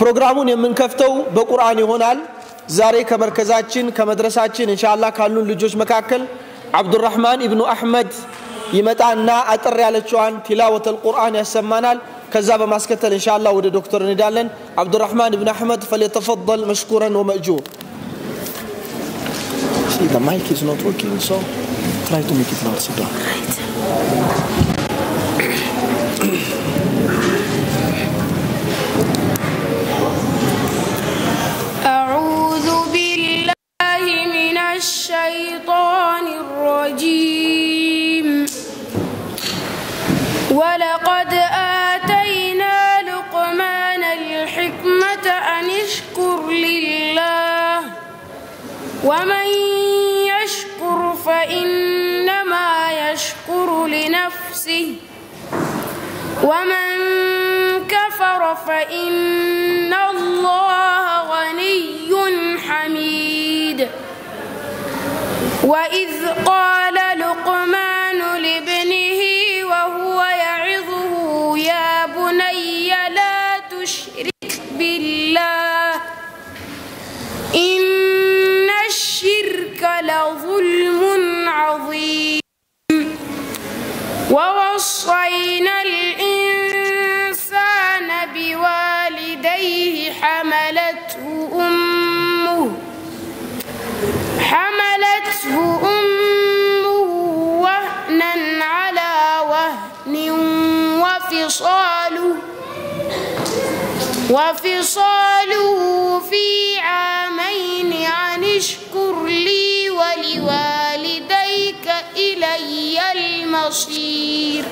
ፕሮግራሙን የምንከፍተው በቁርአን ይሆናል። ዛሬ ከመርከዛችን ከመድረሳችን ኢንሻአላህ ካሉን ልጆች መካከል አብዱራህማን ኢብኑ አህመድ ይመጣና አጠር ያለችዋን ቲላወተል ቁርአን ያሰማናል። ከዛ በማስከተል ኢንሻአላህ ወደ ዶክተር እንሄዳለን። አብዱራህማን ኢብኑ አህመድ ፈሊተፈضል መሽኩረን ወመእጁር See, the mic is not working, so try to make it loud. Sit down. الرجيم. ولقد آتينا لقمان الحكمة أن اشكر لله. ومن يشكر فإنما يشكر لنفسه. ومن كفر فإن وإذ قال لقمان لابنه وهو يعظه يا بني لا تشرك بالله إن الشرك لظلم عظيم وفصاله وفصاله في عامين عن اشكر لي ولوالديك إلي المصير.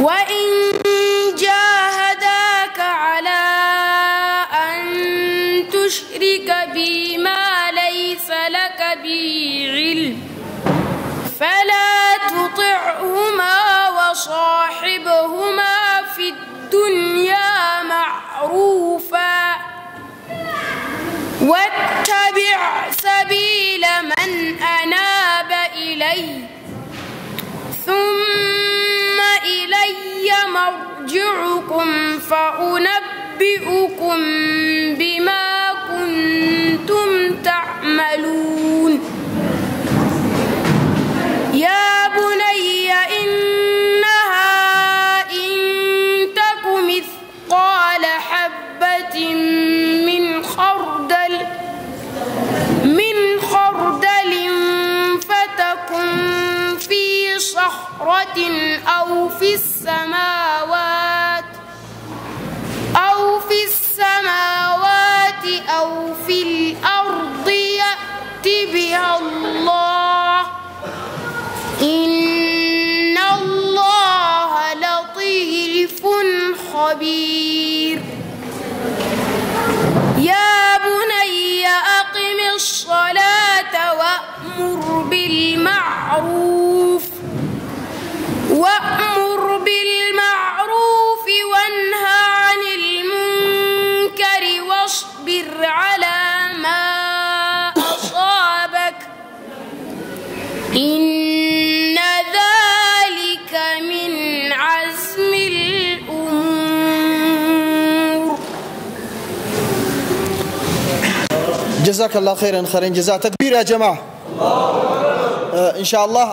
وإن جاهداك على أن تشرك بي ما ليس لك به علم فلا سبيل من أناب إلي ثم إلي مرجعكم فأنبئكم أو في السماوات أو في السماوات أو في الأرض يأت بها الله إن الله لطيف خبير يا بني أقم الصلاة وأمر بالمعروف جزاك الله خيرا خيرا جزاء. تكبير يا جماعة. آه إن شاء الله